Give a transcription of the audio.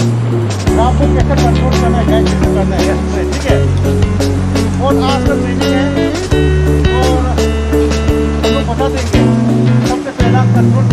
आपको कैसे कंट्रोल करना है, कैसे करना है ठीक है? और आज का मीटिंग है, और हम बता देंगे, सबसे पहला कंट्रोल